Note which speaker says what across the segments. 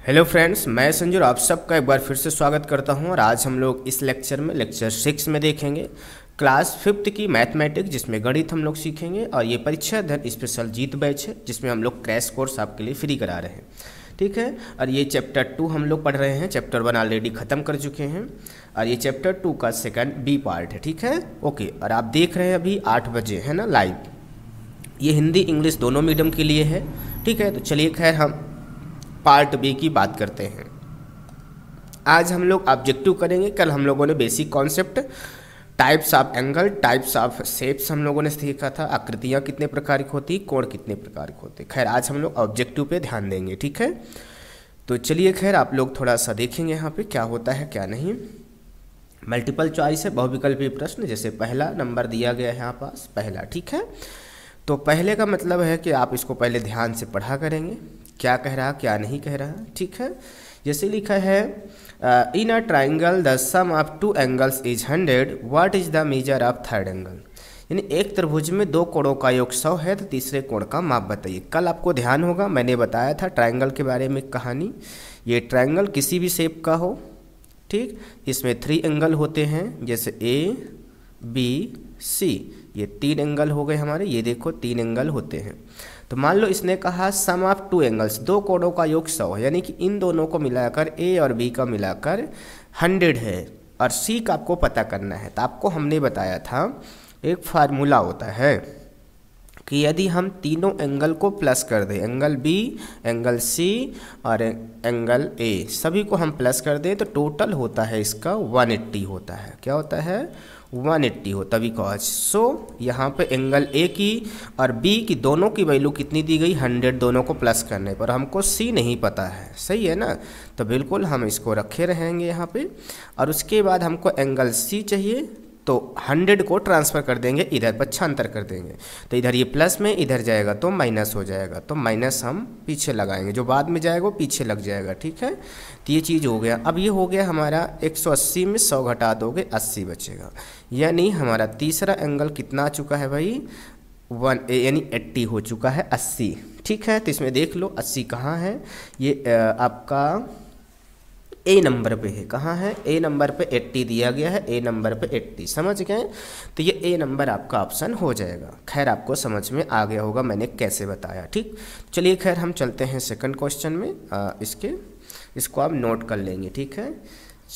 Speaker 1: Hello friends मैं संजू आप सबका एक बार फिर से स्वागत करता हूँ और आज हम लोग इस लेक्चर में लेक्चर सिक्स में देखेंगे। क्लास फिफ्थ की मैथमेटिक्स जिसमें गणित हम लोग सीखेंगे और ये परीक्षा धन स्पेशल जीत बैच है, जिसमें हम लोग क्रैश कोर्स आपके लिए फ्री करा रहे हैं। ठीक है? और ये चैप्टर टू हम लोग पढ़ रहे हैं चैप्टर वन ऑलरेडी ख़त्म कर चुके हैं और ये चैप्टर टू का सेकंड बी पार्ट है, ठीक है? ओके और आप देख रहे हैं अभी आठ बजे, है ना लाइव ये हिंदी, इंग्लिश दोनों मीडियम के लिए है, ठीक है? तो चलिए खैर हम पार्ट बी की बात करते हैं। आज हम लोग ऑब्जेक्टिव करेंगे। कल हम लोगों ने basic concept types of angle types of shapes हम लोगों ने सीखा था। आकृतियाँ कितने प्रकार की होती, कोण कितने प्रकार के होते। खैर, आज हम लोग ऑब्जेक्टिव पे ध्यान देंगे, ठीक है? तो चलिए खैर, आप लोग थोड़ा सा देखेंगे यहाँ पे क्या होता है, क्या नहीं। मल्टीपल चॉइस है, बहुविकल्पी प्रश्न, जैसे पहला नंबर दिया गया है यहाँ पास, पहला, ठीक है? तो पहले का मतलब है कि आप इसको पहले ध्यान से पढ़ा करेंगे। क्या कह रहा, क्या नहीं कह रहा, ठीक है? जैसे लिखा है in a triangle the sum of two angles is hundred what is the measure of third angle यानी एक त्रिभुज में दो कोणों का योग सौ है तो तीसरे कोण का माप बताइए। कल आपको ध्यान होगा, मैंने बताया था ट्राइंगल के बारे में कहानी। ये ट्राइंगल किसी भी शेप का हो, ठीक? इसमें थ्री एंगल होते हैं, जैसे ए बी सी ये तीन एंगल हो गए हमारे, ये देखो तीन एंगल होते हैं। तो मान लो इसने कहा सम ऑफ़ टू एंगल्स दो कोणों का योग सौ है यानी कि इन दोनों को मिलाकर ए और बी का मिलाकर हंड्रेड है। और सी का आपको पता करना है तो आपको हमने बताया था, एक फार्मूला होता है। कि यदि हम तीनों एंगल को प्लस कर दें एंगल बी एंगल सी और एंगल ए सभी को हम प्लस कर दें तो टोटल होता है इसका 180 होता है। क्या होता है? 180 हो तभी कॉज सो यहाँ पे एंगल ए की और बी की दोनों की वैल्यू कितनी दी गई? 100 दोनों को प्लस करने पर। हमको सी नहीं पता है। सही है ना? तो बिल्कुल हम इसको रखे रहेंगे यहाँ पे। और उसके बाद हमको एंगल सी चाहिए। तो 100 को ट्रांसफ़र कर देंगे, इधर पच्छांतर कर देंगे। तो इधर ये प्लस में, इधर जाएगा तो माइनस हो जाएगा। तो माइनस हम पीछे लगाएँगे। जो बाद में जाएगा वो पीछे लग जाएगा, ठीक है? तो ये चीज़ हो गया। अब ये हो गया हमारा 180 में 100 घटा दोगे 80 बचेगा। यानी हमारा तीसरा एंगल कितना आ चुका है भाई? वन यानी एट्टी हो चुका है अस्सी, ठीक है? तो इसमें देख लो, अस्सी कहाँ है? ये आपका ए नंबर पे है। कहाँ है? ए नंबर पे 80 दिया गया है। ए नंबर पे 80 समझ गए? तो ये ए नंबर आपका ऑप्शन हो जाएगा। खैर आपको समझ में आ गया होगा मैंने कैसे बताया ठीक? चलिए खैर हम चलते हैं सेकंड क्वेश्चन में। आ, इसके इसको आप नोट कर लेंगे ठीक है?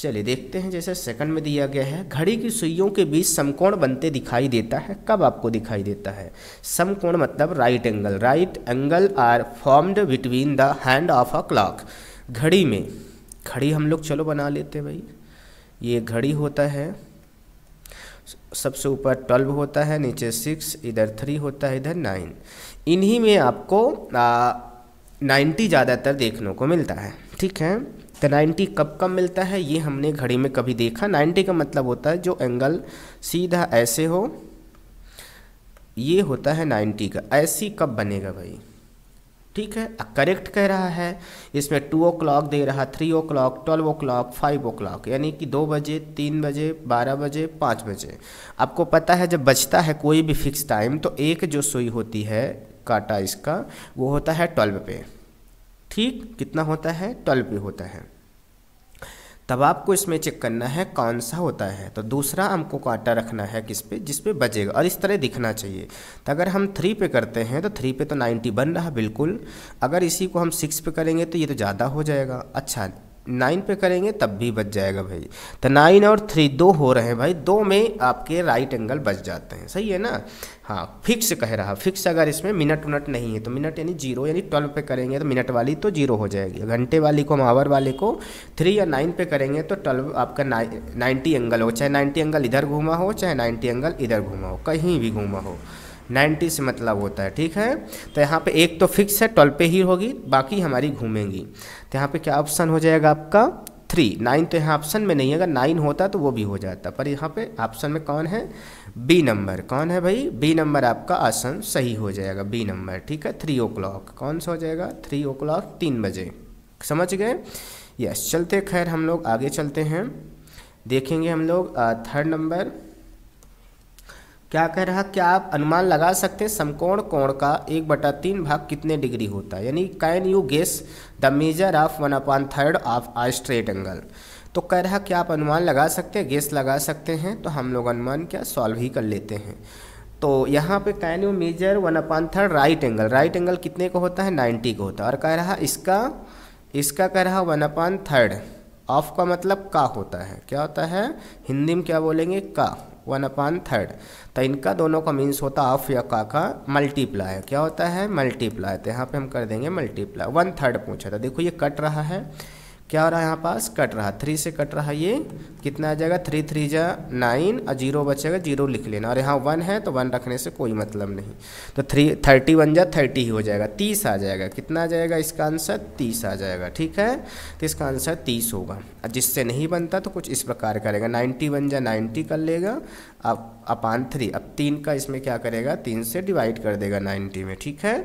Speaker 1: चलिए देखते हैं जैसे सेकंड में दिया गया है घड़ी की सुइयों के बीच समकोण बनते दिखाई देता है। कब आपको दिखाई देता है? समकोण मतलब right angle right angle are formed between the hand of a clock घड़ी में। घड़ी हम लोग चलो बना लेते भाई। ये घड़ी होता है, सबसे ऊपर ट्वेल्व होता है, नीचे सिक्स, इधर थ्री होता है, इधर नाइन। इन्हीं में आपको नाइन्टी ज़्यादातर देखने को मिलता है, ठीक है? तो नाइन्टी कब कब मिलता है, ये हमने घड़ी में कभी देखा। नाइन्टी का मतलब होता है जो एंगल सीधा ऐसे हो, ये होता है नाइन्टी का। ऐसी कब बनेगा भाई? ठीक है? करेक्ट कह रहा है, इसमें टू ओ क्लॉक दे रहा three o'clock twelve o'clock five o'clock यानी कि दो बजे, तीन बजे, बारह बजे, पाँच बजे। आपको पता है, जब बचता है कोई भी फिक्स टाइम तो एक जो सुई होती है, काटा इसका, वो होता है ट्वेल्व पे। ठीक? कितना होता है? ट्वेल्व पे होता है। तब आपको इसमें चेक करना है कौन सा होता है। तो दूसरा हमको कांटा रखना है किस पे? जिस पे बजेगा और इस तरह दिखना चाहिए। तो अगर हम थ्री पे करते हैं तो थ्री पे तो नाइन्टी बन रहा, बिल्कुल। अगर इसी को हम सिक्स पे करेंगे तो ये तो ज़्यादा हो जाएगा। अच्छा नाइन पे करेंगे, तब भी बच जाएगा भाई। तो नाइन और थ्री दो हो रहे हैं भाई, दो में आपके राइट एंगल बच जाते हैं। सही है ना? हाँ फिक्स कह रहा फिक्स अगर इसमें मिनट उनट नहीं है तो मिनट यानी ज़ीरो यानी ट्वेल्व पे करेंगे तो मिनट वाली तो ज़ीरो हो जाएगी। घंटे वाली को हम आवर वाले को थ्री या नाइन पे करेंगे तो ट्वेल्व आपका नाइन्टी एंगल हो, चाहे नाइन्टी एंगल इधर घूमा हो, चाहे नाइन्टी एंगल इधर घूमा हो, कहीं भी घूमा हो। नाइन्टी से मतलब होता है, ठीक है? तो यहाँ पे एक तो फिक्स है ट्वेल्व पे ही होगी, बाकी हमारी घूमेंगी। तो यहाँ पे क्या ऑप्शन हो जाएगा आपका? थ्री नाइन तो यहाँ ऑप्शन में नहीं है, अगर नाइन होता तो वो भी हो जाता। पर यहाँ पे ऑप्शन में कौन है? बी नंबर कौन है भाई? बी नंबर आपका आसन सही हो जाएगा बी नंबर ठीक है? थ्री ओ क्लॉक कौन सा हो जाएगा? थ्री ओ क्लॉक तीन बजे। समझ गए? यस चलते खैर हम लोग आगे चलते हैं। देखेंगे हम लोग थर्ड नंबर क्या कह रहा, क्या आप अनुमान लगा सकते हैं समकोण कोण का एक बटा तीन भाग कितने डिग्री होता है? यानी can you guess the measure of one upon third of a straight angle? तो कह रहा, क्या आप अनुमान लगा सकते हैं, गेस लगा सकते हैं? तो हम लोग अनुमान क्या, सॉल्व ही कर लेते हैं। तो यहाँ पे can you measure one upon third right angle? Right angle कितने का होता है? नाइन्टी का होता है। और कह रहा, इसका इसका कह रहा, वन अपॉन थर्ड ऑफ़ का मतलब का होता है? क्या होता है? हिंदी में क्या बोलेंगे? का। One upon third. तो इनका दोनों का मीन्स होता ऑफ़ या का का मल्टीप्लाई क्या होता है? मल्टीप्लाई तो यहाँ पे हम कर देंगे मल्टीप्लाई वन थर्ड पूछा था। देखो ये कट रहा है। क्या हो रहा है यहाँ पास? कट रहा। थ्री से कट रहा ये। कितना आ जाएगा? थ्री थ्री जा नाइन और ज़ीरो बचेगा। ज़ीरो लिख लेना। और यहाँ वन है तो वन रखने से कोई मतलब नहीं। तो थ्री थर्टी वन जा थर्टी ही हो जाएगा। तीस आ जाएगा। कितना आ जाएगा? इसका आंसर तीस आ जाएगा। ठीक है? तो इसका आंसर तीस होगा। और जिससे नहीं बनता तो कुछ इस प्रकार करेगा। नाइन्टी वन जा नाइन्टी कर लेगा। अब, अपान थ्री अब तीन का इसमें क्या करेगा? तीन से डिवाइड कर देगा नाइन्टी में। ठीक है?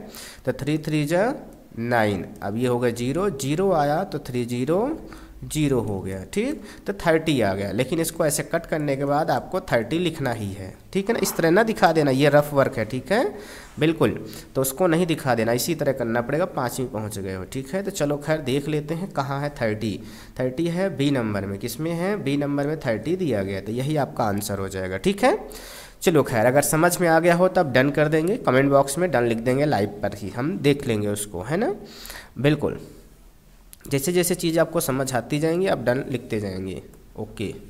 Speaker 1: तो थ्री थ्री जा नाइन। अब ये हो गया ज़ीरो। ज़ीरो आया तो थ्री ज़ीरो ज़ीरो हो गया, ठीक? तो थर्टी आ गया। लेकिन इसको ऐसे कट करने के बाद आपको थर्टी लिखना ही है, ठीक है ना? इस तरह ना दिखा देना, ये रफ वर्क है, ठीक है? बिल्कुल। तो उसको नहीं दिखा देना, इसी तरह करना पड़ेगा, पाँचवीं पहुँच गए हो, ठीक है? तो चलो खैर, देख लेते हैं कहाँ है थर्टी थर्टी है बी नंबर में किसमें है? बी नंबर में थर्टी दिया गया तो यही आपका आंसर हो जाएगा, ठीक है? चलो खैर, अगर समझ में आ गया हो तब डन कर देंगे। कमेंट बॉक्स में डन लिख देंगे, लाइव पर ही हम देख लेंगे उसको, है ना? बिल्कुल। जैसे जैसे चीज़ आपको समझ आती जाएँगी, आप डन लिखते जाएँगे। ओके।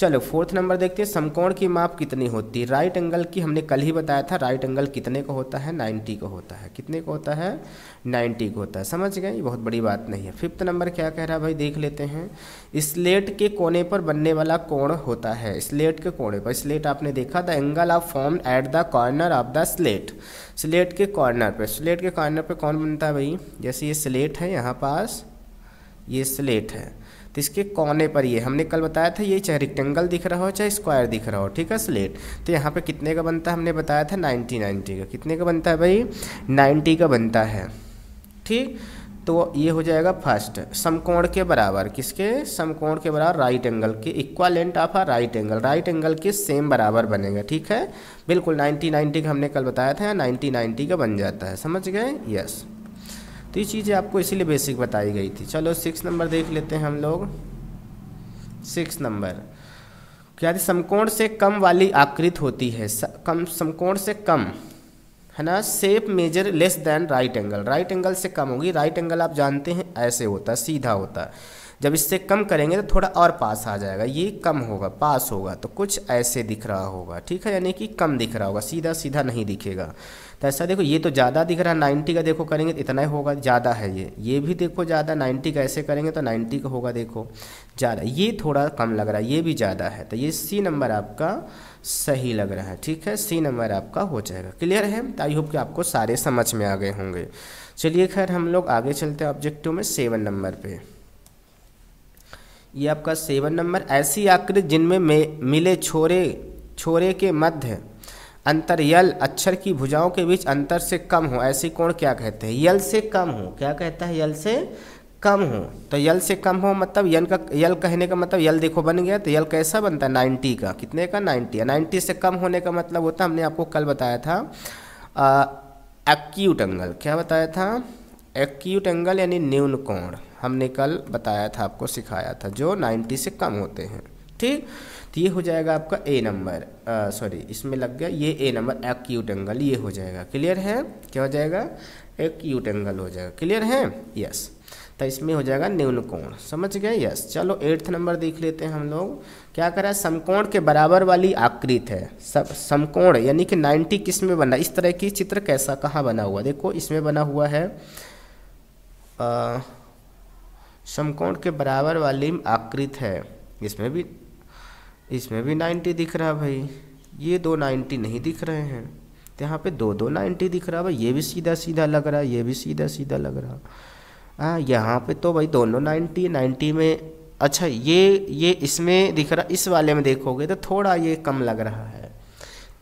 Speaker 1: चलो फोर्थ नंबर देखते हैं, समकोण की माप कितनी होती? है राइट एंगल की हमने कल ही बताया था राइट एंगल कितने का होता है? 90 का होता है। कितने का होता है? 90 का होता है। समझ गए? ये बहुत बड़ी बात नहीं है। फिफ्थ नंबर क्या कह रहा है भाई? देख लेते हैं। स्लेट के कोने पर बनने वाला कोण होता है। स्लेट के कोने पर। स्लेट आपने देखा the angle of form at the corner of the slate slate के कॉर्नर पर स्लेट के कॉर्नर पर कौन बनता है भाई? जैसे ये स्लेट है, यहाँ पास ये स्लेट है। इसके कोने पर ये, हमने कल बताया था, ये चाहे रिक्टेंगल दिख रहा हो, चाहे स्क्वायर दिख रहा हो, ठीक है स्लेट तो यहाँ पे कितने का बनता है, हमने बताया था नाइन्टी नाइन्टी का। कितने का बनता है भाई? नाइन्टी का बनता है, ठीक? तो ये हो जाएगा फ़र्स्ट समकोण के बराबर, किसके? समकोण के बराबर राइट एंगल के equivalent of a right angle right angle के सेम बराबर बनेगा, ठीक है? बिल्कुल 90 90 का हमने कल बताया था 90 90 का बन जाता है, समझ गए? यस तो ये चीज़ें आपको इसीलिए बेसिक बताई गई थी। चलो सिक्स नंबर देख लेते हैं हम लोग। सिक्स नंबर क्या समकोण से कम वाली आकृत होती है? स, कम समकोण से कम है ना? सेप measure less than right angle right angle से कम होगी। राइट एंगल आप जानते हैं ऐसे होता सीधा होता। है जब इससे कम करेंगे तो थोड़ा और पास आ जाएगा, ये कम होगा, पास होगा तो कुछ ऐसे दिख रहा होगा, ठीक है? यानी कि कम दिख रहा होगा, सीधा सीधा नहीं दिखेगा। तो ऐसा देखो, ये तो ज़्यादा दिख रहा है नाइन्टी का देखो करेंगे तो इतना ही होगा, ज़्यादा है ये। ये भी देखो ज़्यादा नाइन्टी का ऐसे करेंगे तो नाइन्टी का होगा देखो, ज़्यादा। ये थोड़ा कम लग रहा है, ये भी ज़्यादा है। तो ये सी नंबर आपका सही लग रहा है, ठीक है? सी नंबर आपका हो जाएगा। क्लियर है? तो आई होप कि आपको सारे समझ में आ गए होंगे। चलिए खैर, हम लोग आगे चलते हैं ऑब्जेक्टिव में सेवन नंबर पे। ये आपका सेवन नंबर, ऐसी आकृति जिनमें मिले छोरे छोरे के मध्य अंतर यल, अक्षर की भुजाओं के बीच अंतर से कम हो, ऐसे कोण क्या कहते हैं? यल से कम हो, क्या कहता है? यल से कम हो। तो यल से कम हो मतलब यल का, यल कहने का मतलब यल देखो बन गया तो यल कैसा बनता है? नाइन्टी का। कितने का? नाइन्टी नाइन्टी से कम होने का मतलब होता हमने आपको कल बताया था एक्यूट एंगल क्या बताया था? एक्यूट एंगल यानी न्यून कोण। हमने कल बताया था, आपको सिखाया था, जो 90 से कम होते हैं। ठीक? तो ये हो जाएगा आपका ए नंबर। सॉरी, इसमें लग गया ये ए नंबर एक्यूट एंगल ये हो जाएगा। क्लियर है? क्या हो जाएगा? एक्यूट एंगल हो जाएगा। क्लियर है? यस तो इसमें हो जाएगा न्यून कोण समझ गए? यस चलो एट्थ नंबर देख लेते हैं हम लोग। क्या करा? समकोण के बराबर वाली आकृत है। सब समकोण, यानी कि 90 किसमें बना? इस तरह की चित्र कैसा, कहाँ बना हुआ? देखो, इसमें बना हुआ है। समकोण के बराबर वाली आकृत है। इसमें भी इसमें भी नाइन्टी दिख रहा भाई। ये दो नाइन्टी नहीं दिख रहे हैं। तो यहाँ पे दो दो नाइन्टी दिख रहा भाई। ये भी सीधा सीधा लग रहा, ये भी सीधा सीधा लग रहा। हाँ यहाँ पे तो भाई दोनों नाइन्टी नाइन्टी में अच्छा ये ये इसमें दिख रहा, इस वाले में देखोगे तो थोड़ा ये कम लग रहा है।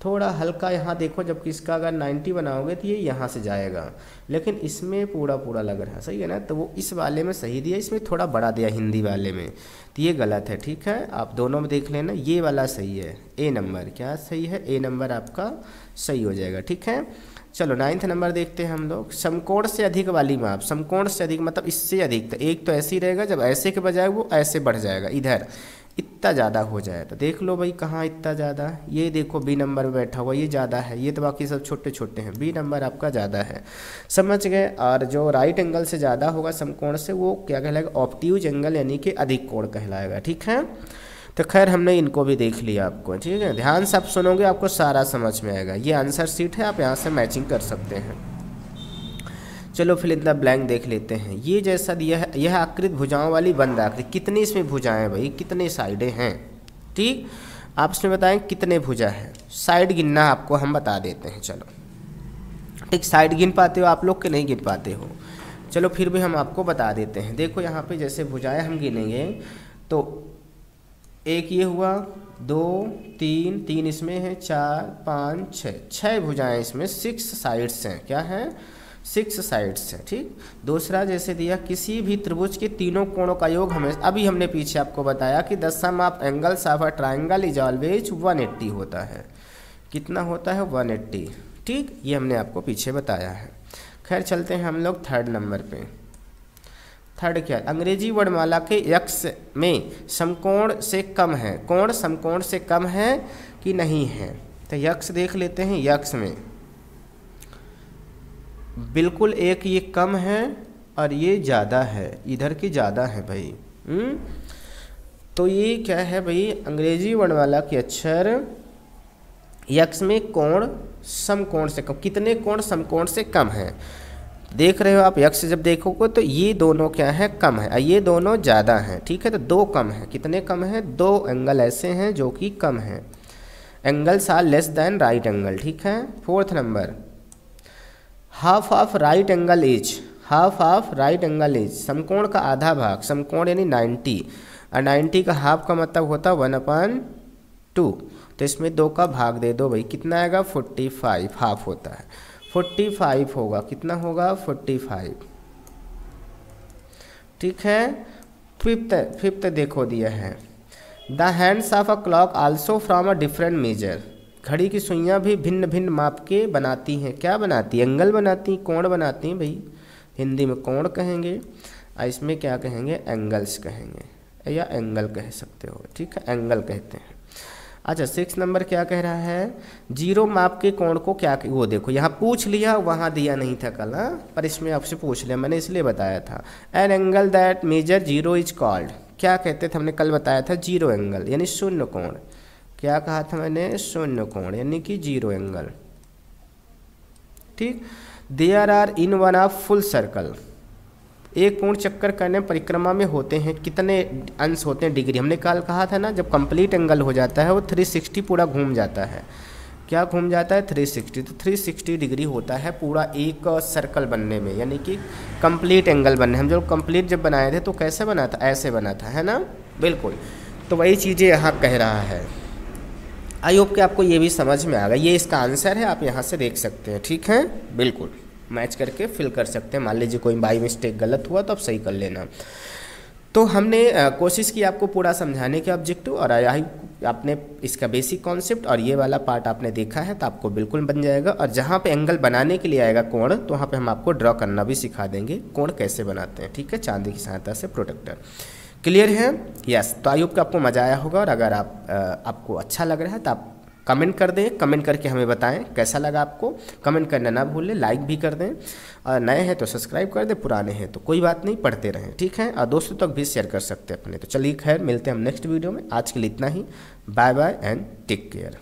Speaker 1: थोड़ा हल्का यहाँ देखो जब इसका अगर 90 बनाओगे तो ये यहाँ से जाएगा। लेकिन इसमें पूरा पूरा लग रहा है, सही है ना? तो वो इस वाले में सही दिया, इसमें थोड़ा बड़ा दिया हिंदी वाले में। तो ये गलत है, ठीक है? आप दोनों में देख लेना, ये वाला सही है, ए नंबर। क्या सही है? ए नंबर आपका सही हो जाएगा, ठीक है? चलो, नाइन्थ नंबर देखते हैं हम लोग। समकोण से अधिक वाली माप, समकोण से अधिक मतलब इससे अधिक तो एक तो ऐसे ही रहेगा, जब ऐसे के बजाय वो ऐसे बढ़ जाएगा, इधर। इतना ज़्यादा हो जाए तो। देख लो भाई कहाँ इतना ज़्यादा? ये देखो बी नंबर में बैठा हुआ, ये ज़्यादा है, ये तो बाकी सब छोटे छोटे हैं। बी नंबर आपका ज़्यादा है। समझ गए? और जो राइट एंगल से ज़्यादा होगा समकोण से, वो क्या कहलाएगा? ऑप्टिव एंगल यानी कि अधिक कोण कहलाएगा, ठीक है? तो खैर हमने इनको भी देख लिया आपको, ठीक है? ध्यान से आप सुनोगे, आपको सारा समझ में आएगा। ये आंसर सीट है, आप यहाँ से मैचिंग कर सकते हैं। चलो फिर इतना ब्लैंक देख लेते हैं। ये जैसा दिया है, यह आकृत भुजाओं वाली बंद आकृति। कितनी इसमें भुजाएँ हैं भाई? कितने साइडें हैं? ठीक? आप इसमें बताएँ कितने भुजा हैं? साइड गिनना आपको, हम बता देते हैं, चलो। ठीक साइड गिन पाते हो आप लोग के नहीं गिन पाते हो? चलो फिर भी हम आपको बता देते हैं। देखो यहाँ पे जैसे भुजाएँ हम गिनेंगे तो एक ये हुआ, दो, तीन तीन इसमें है, चार, पाँच, छः। छः भुजाएँ इसमें सिक्स साइड्स हैं। क्या है? सिक्स साइड्स हैं ठीक? दूसरा जैसे दिया, किसी भी त्रिभुज के तीनों कोणों का योग हमें, अभी हमने पीछे आपको बताया कि the sum of angles of a triangle is always 180 होता है। कितना होता है? 180 ठीक? ये हमने आपको पीछे बताया है। खैर, चलते हैं हम लोग थर्ड नंबर पे। थर्ड क्या? अंग्रेज़ी वर्णमाला के यक्ष में समकोण से कम है। कोण समकोण से कम है कि नहीं है? तो यक्ष देख लेते हैं, यक्ष में। बिल्कुल एक ये कम है और ये ज़्यादा है। इधर की ज़्यादा है भाई। हुँ? हम्म? तो ये क्या है भाई? अंग्रेज़ी वर्णमाला के अक्षर यक्ष में कोण, समकोण से कम। कितने कोण, समकोण से कम है? देख रहे हो आप यक्ष जब देखोगे तो ये दोनों क्या है? कम है। ये दोनों ज़्यादा हैं। ठीक है तो दो कम है। कितने कम है? दो एंगल ऐसे हैं जो कि कम है। Angles are less than right angle. ठीक है? Fourth number. Half of right angle is half of right angle is समकोण का आधा भाग, समकोण यानी नाइन्टी और नाइन्टी का हाफ़ का मतलब होता है वन अपन टू तो इसमें दो का भाग दे दो भाई, कितना आएगा? फोर्टी फाइव हाफ़ होता है। फोर्टी फाइव होगा, कितना होगा? फोर्टी फाइव ठीक है? फिफ्थ फिफ्थ देखो दिया है। The hands of a clock also from a different measure घड़ी की सुइयाँ भी भिन्न भिन्न माप के बनाती हैं। क्या बनाती हैं? एंगल बनाती हैं? कोण बनाती हैं? भाई, हिंदी में कोण कहेंगे और इसमें क्या कहेंगे? एंगल्स कहेंगे। या एंगल कह सकते हो। ठीक है, एंगल कहते हैं। अच्छा सिक्स नंबर क्या कह रहा है? ज़ीरो माप के कोण को क्या वो देखो, यहाँ पूछ लिया, वहाँ दिया नहीं था कल हाँ? पर इसमें आपसे पूछ लिया, मैंने इसलिए बताया था। An angle that measure zero is called क्या कहते थे? हमने कल बताया था ज़ीरो एंगल यानी शून्य कोण। क्या कहा था मैंने? शून्य कोण, यानी कि ज़ीरो एंगल। ठीक? There are in one of full circle एक पूर्ण चक्कर करने परिक्रमा में होते हैं, कितने अंश होते हैं? डिग्री। हमने कल कहा था ना, जब कंप्लीट एंगल हो जाता है, वो 360 पूरा घूम जाता है। क्या घूम जाता है? 360 तो 360 डिग्री होता है पूरा एक सर्कल बनने में, यानी कि कंप्लीट एंगल बनने हम जब कंप्लीट जब बनाए थे तो कैसे बना था ऐसे बना था है ना? बिल्कुल। तो वही चीज़ें यहाँ कह रहा है। आई होप कि आपको ये भी समझ में आ गया। ये इसका आंसर है, आप यहाँ से देख सकते हैं, ठीक है? बिल्कुल। मैच करके फिल कर सकते हैं। मान लीजिए कोई बाई मिस्टेक गलत हुआ तो आप सही कर लेना। तो हमने कोशिश की आपको पूरा समझाने के ऑब्जेक्टिव और आई आपने इसका बेसिक कॉन्सेप्ट और ये वाला पार्ट आपने देखा है तो आपको बिल्कुल बन जाएगा। और जहाँ पे एंगल बनाने के लिए आएगा कोण तो वहाँ पे हम आपको ड्रॉ करना भी सिखा देंगे। कोण कैसे बनाते हैं, ठीक है? चांदी की सहायता से प्रोटेक्टर। क्लियर है? यस तो आई होप आपको मज़ा आया होगा और अगर आप आपको अच्छा लग रहा है तो आप कमेंट कर दें कमेंट करके हमें बताएँ कैसा लगा आपको। कमेंट करना ना भूलें लाइक भी कर दें। और नए हैं तो सब्सक्राइब कर दें, पुराने हैं तो कोई बात नहीं, पढ़ते रहें, ठीक है? और दोस्तों तक तो भी शेयर कर सकते हैं अपने। तो चलिए खैर, मिलते हैं हम नेक्स्ट वीडियो में। आज के लिए इतना ही। Bye bye and take care